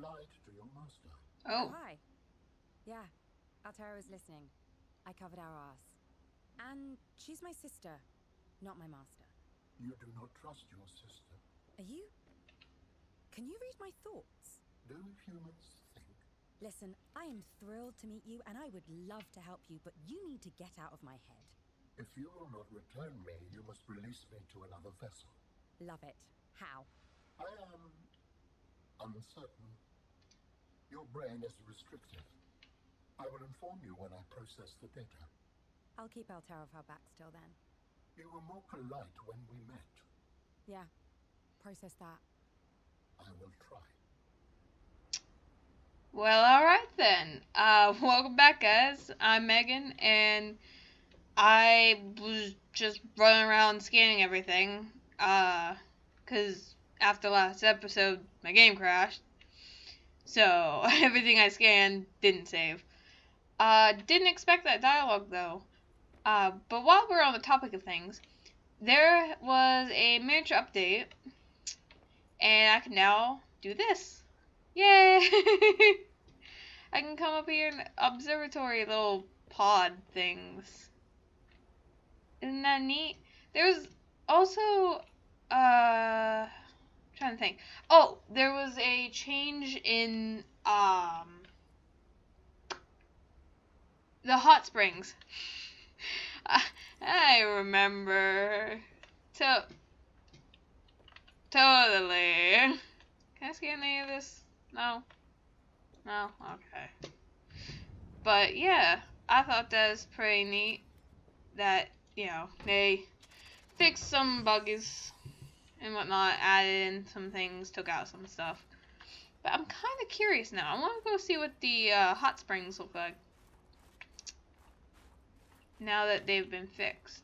lied to your master. Oh. Hi. Yeah, Alterra was listening. I covered our ass. And she's my sister, not my master. You do not trust your sister. Are you? Can you read my thoughts? Do humans think? Listen, I am thrilled to meet you and I would love to help you, but you need to get out of my head. If you will not return me, you must release me to another vessel. Love it. How? I am uncertain. Your brain is restricted. I will inform you when I process the data. I'll keep Alterra off our backs till then. You were more polite when we met. Yeah, process that. I will try. Well, alright then. Uh, welcome back, guys. I'm Megan, and I was just running around scanning everything. Uh, cause after last episode, my game crashed. So, everything I scanned didn't save. Uh, didn't expect that dialogue, though. Uh, but while we're on the topic of things, there was a miniature update, and I can now do this. Yay! I can come up here in observatory little pod things. Isn't that neat? There's also uh trying to think. Oh, there was a change in um the hot springs. I, remember. To totally. Can I scan any of this? No. No? Okay. But yeah, I thought that was pretty neat that, you know, they fixed some bugs and whatnot, added in some things, took out some stuff. But I'm kind of curious now. I want to go see what the uh, hot springs look like now that they've been fixed.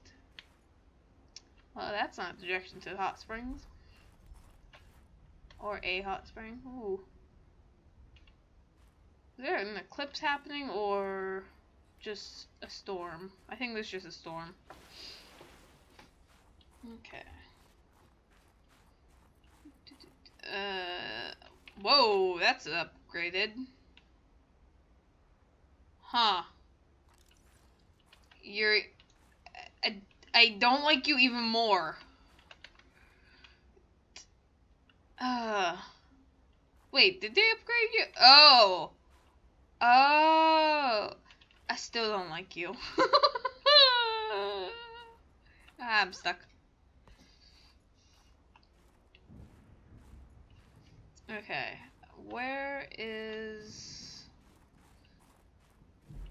Well, that's not the direction to the hot springs. Or a hot spring. Ooh. Is there an eclipse happening or just a storm? I think there's just a storm. Okay. Uh, whoa, that's upgraded. Huh. You're... I, I don't like you even more. Uh... Wait, did they upgrade you? Oh! Oh! I still don't like you. I'm stuck. Okay. Where is...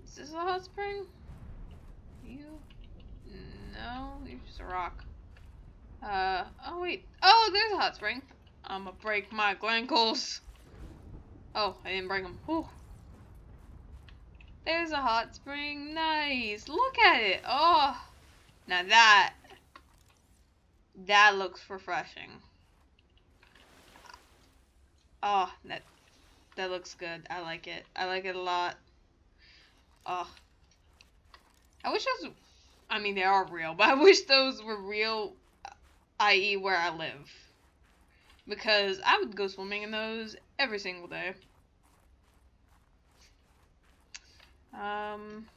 Is this a hot spring? You? No, you're just a rock. Uh, oh wait. Oh, there's a hot spring. I'ma break my glankles. Oh, I didn't break them. Whew. There's a hot spring. Nice. Look at it. Oh. Now that. That looks refreshing. Oh, that that looks good. I like it. I like it a lot. Oh. I wish those I mean they are real, but I wish those were real i.e. where I live. Because I would go swimming in those every single day. Um,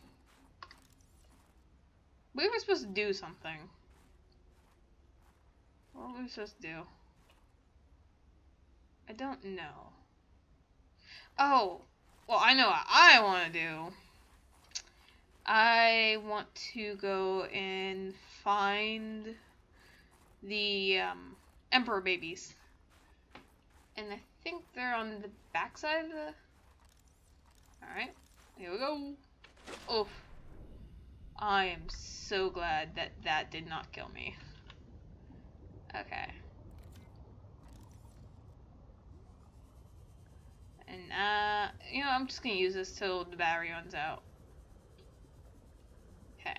we were supposed to do something. What were we supposed to do? I don't know. Oh, well, I know what I want to do. I want to go and find the um, emperor babies. And I think they're on the backside of the... Alright. Here we go. Oof. I am so glad that that did not kill me. Okay. And, uh, you know, I'm just gonna use this till the battery runs out. Okay.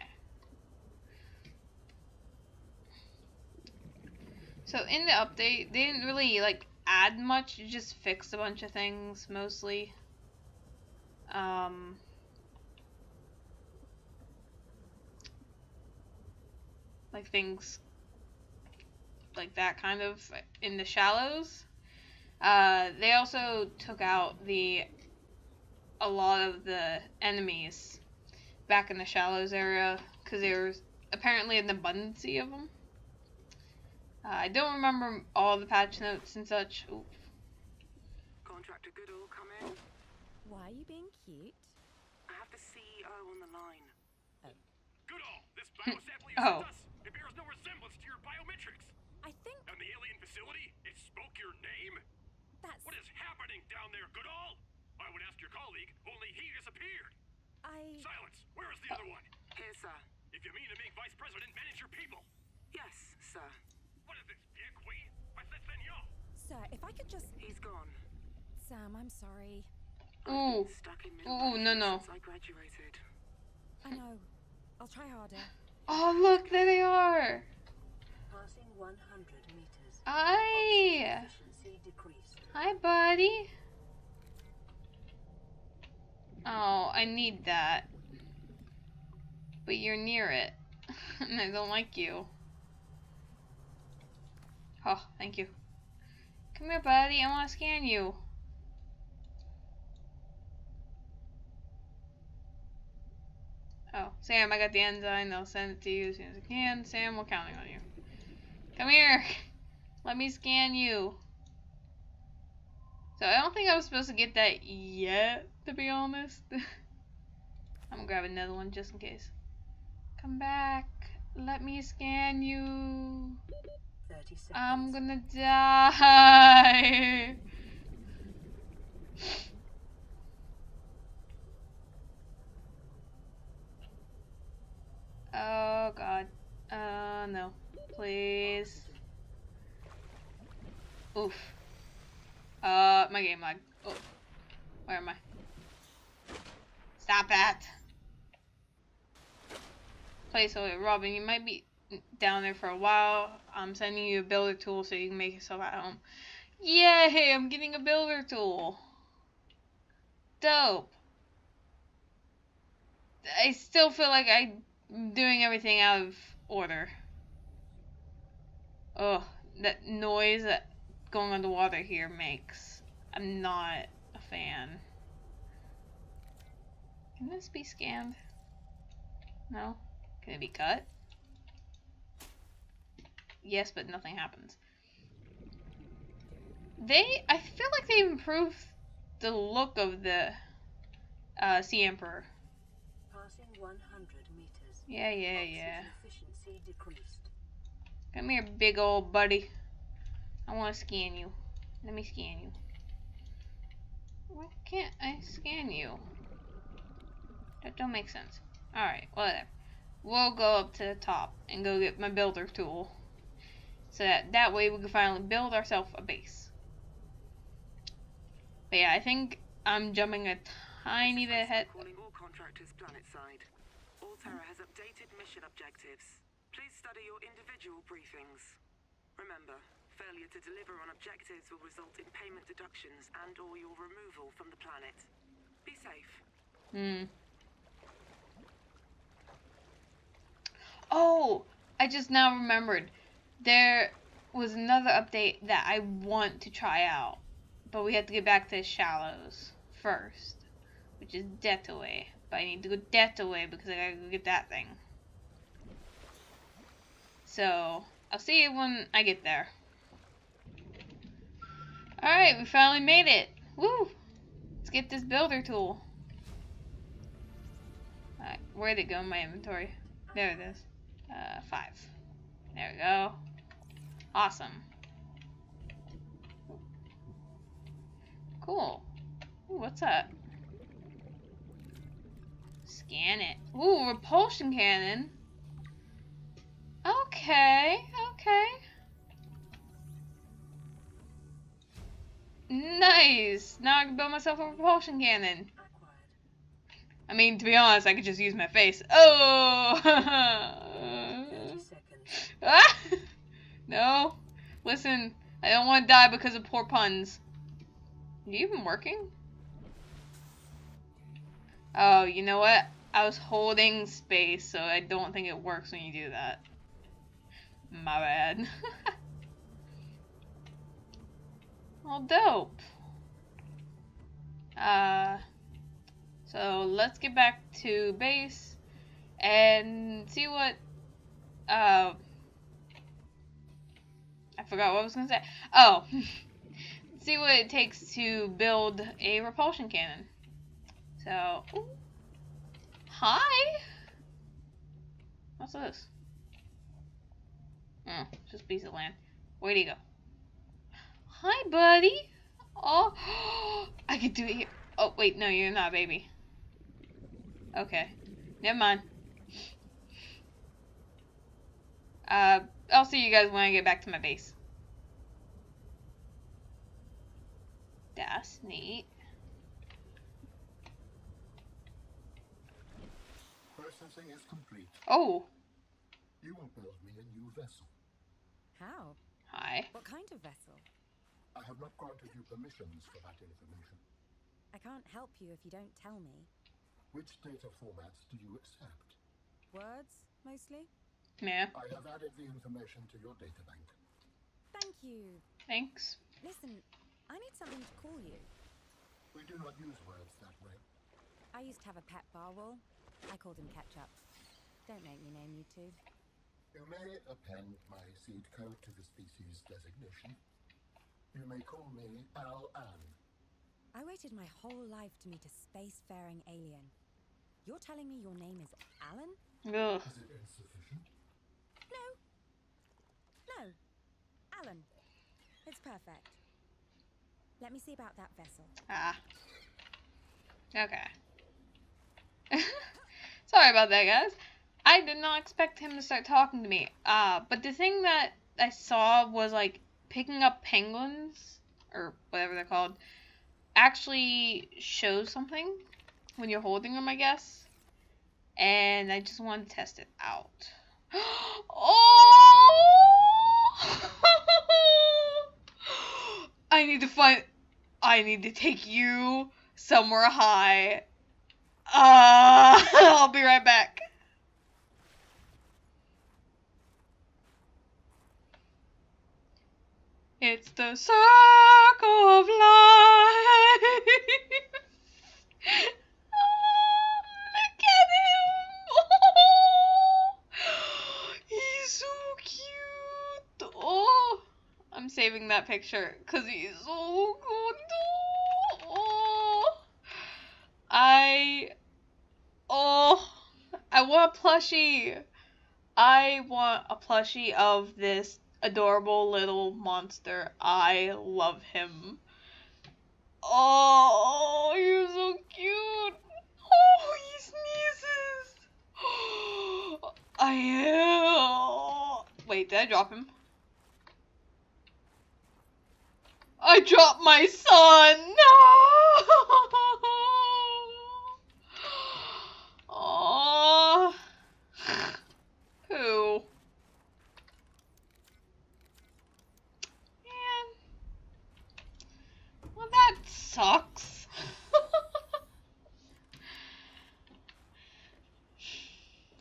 So, in the update, they didn't really, like, add much, you just fixed a bunch of things, mostly. Um, like things like that kind of in the shallows. Uh, they also took out the a lot of the enemies back in the shallows area because there was apparently an abundance of them. Uh, I don't remember all the patch notes and such. Ooh. Contractor Goodall, come in. Why are you being cute? I have the CEO on the line. Goodall, this biosample you Oh. us, it bears no resemblance to your biometrics. I think And the alien facility, it spoke your name? That's. What is happening down there, Goodall? I would ask your colleague, only he disappeared. I. Silence! Where is the other one? Here, sir. If you mean to make Vice President manage your people, Yes, sir. what is this, Dick? We? I said senor. Sir, if I could just. He's gone. Sam, I'm sorry. I've Ooh. stuck in Ooh, no, no. Since I graduated. I know. I'll try harder. Oh, look, there they are. Passing 100 meters. Hi. Hi, buddy. Oh, I need that. But you're near it. and I don't like you. Oh, thank you. Come here, buddy. I want to scan you. Oh, Sam, I got the enzyme. I'll send it to you as soon as I can. Sam, we're counting on you. Come here. Let me scan you. So I don't think I was supposed to get that yet, to be honest. I'm gonna grab another one just in case. Come back. Let me scan you. I'm gonna die. Oh god. Uh no. Please. Oof. Uh my game lag. Oh. Where am I? Stop that. Placeholder Robin, you might be down there for a while. I'm sending you a builder tool so you can make yourself at home. Yay, I'm getting a builder tool. Dope. I still feel like I'm doing everything out of order. Ugh, that noise that going underwater here makes. I'm not a fan. Can this be scanned? No? Can it be cut? Yes, but nothing happens. They, I feel like they improved the look of the uh, Sea Emperor. Passing 100 meters. Yeah, yeah, yeah. Oxygen efficiency decreased. Come here, big old buddy. I want to scan you. Let me scan you. Why can't I scan you? That don't make sense. Alright, whatever. We'll go up to the top and go get my builder tool. So that, that way we can finally build ourselves a base. But yeah, I think I'm jumping a tiny bit ahead. Calling all contractors planetside. Alterra has updated mission objectives. Please study your individual briefings. Remember, failure to deliver on objectives will result in payment deductions and or your removal from the planet. Be safe. Hmm. Oh, I just now remembered. There was another update that I want to try out, but we have to get back to the Shallows first, which is Death Away. But I need to go Death Away because I gotta go get that thing. So, I'll see you when I get there. Alright, we finally made it. Woo! Let's get this builder tool. Alright, where'd it go in my inventory? There it is. Uh, five. There we go. Awesome. Cool. Ooh, what's that? Scan it. Ooh, repulsion cannon. Okay, okay. Nice. Now I can build myself a propulsion cannon. I mean, to be honest, I could just use my face. Oh! Ah! no. Listen, I don't want to die because of poor puns. Are you even working? Oh, you know what? I was holding space, so I don't think it works when you do that. My bad. Well, dope. Uh, so let's get back to base and see what. Uh, I forgot what I was gonna say. Oh, see what it takes to build a repulsion cannon. So, ooh. hi. What's this? Oh, just piece of land. Where'd he go? Hi, buddy. Oh, I could do it here. Oh, wait, no, you're not, baby. Okay, never mind. Uh, I'll see you guys when I get back to my base. That's neat. Processing is complete. Oh, You will build me a new vessel. How? hi. What kind of vessel? I have not granted you permissions for that information. I can't help you if you don't tell me. Which data formats do you accept? Words, mostly? Yeah, I have added the information to your databank. Thank you. thanks. Listen, I need something to call you. We do not use words that way. I used to have a pet barwol. I called him Ketchup. Don't make me name you two. You may append my seed code to the species designation. You may call me Al-An. I waited my whole life to meet a spacefaring alien. You're telling me your name is Alan? Ugh. Is it insufficient? No. No. Alan. It's perfect. Let me see about that vessel. Ah. Okay. Sorry about that, guys. I did not expect him to start talking to me. Uh, but the thing that I saw was like picking up penguins or whatever they're called actually shows something when you're holding them, I guess. And I just wanted to test it out. oh! I need to find. I need to take you somewhere high. Uh, I'll be right back. It's the circle of life. Ah, cute. Oh, I'm saving that picture because he's so good. Oh, I. Oh, I want a plushie. I want a plushie of this adorable little monster. I love him. Oh, you're so cute. Oh, he sneezes. I. Wait, did I drop him? I dropped my son. No. Sucks.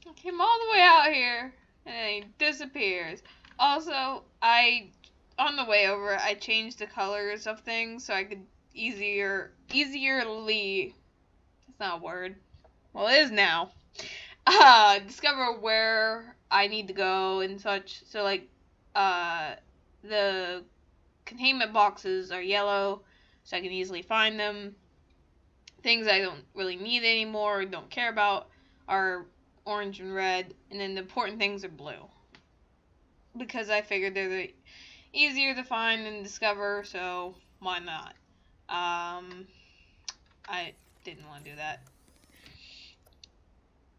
I came all the way out here and then he disappears. Also, I on the way over I changed the colors of things so I could easier easierly it's not a word. Well it is now. Uh discover where I need to go and such. So like uh the containment boxes are yellow so I can easily find them. Things I don't really need anymore, or don't care about are orange and red, and then the important things are blue. Because I figured they're the easier to find and discover, so why not? Um, I didn't want to do that.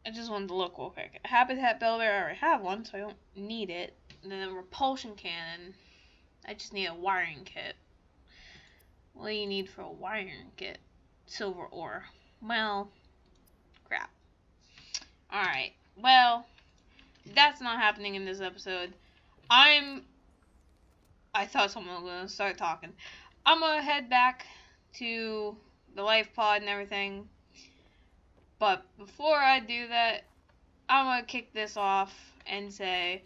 I just wanted to look real quick. Habitat builder, I already have one, so I don't need it. And then a repulsion cannon, I just need a wiring kit. What do you need for a wiring kit? Silver ore. Well, crap. Alright, well, that's not happening in this episode. I'm. I thought someone was gonna start talking. I'm gonna head back to the life pod and everything. But before I do that, I'm gonna kick this off and say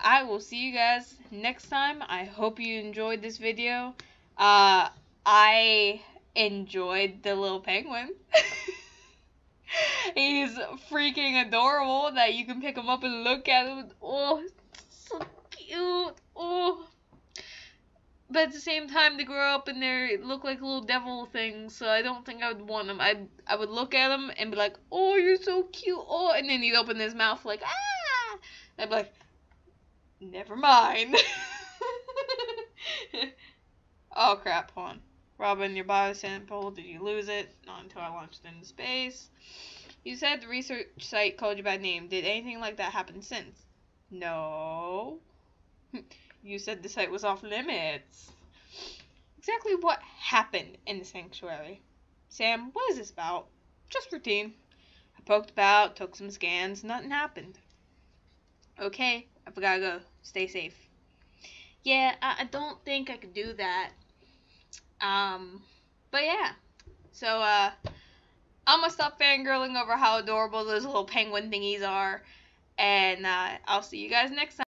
I will see you guys next time. I hope you enjoyed this video. Uh, I enjoyed the little penguin. He's freaking adorable that you can pick him up and look at him. Oh, so cute. Oh. But at the same time, they grow up and they look like little devil things, so I don't think I would want them. I I would look at them and be like, "Oh, you're so cute." Oh, and then he'd open his mouth like, "Ah!" I'd be like, "Never mind." oh crap! Hold on. Robin, your biosample, did you lose it? Not until I launched it into space. You said the research site called you by name. Did anything like that happen since? No. you said the site was off limits. Exactly what happened in the sanctuary? Sam, what is this about? Just routine. I poked about, took some scans, nothing happened. Okay, I've gotta go. Stay safe. Yeah, I, I don't think I could do that. Um, but yeah. So, uh, I'm gonna stop fangirling over how adorable those little penguin thingies are. And, uh, I'll see you guys next time.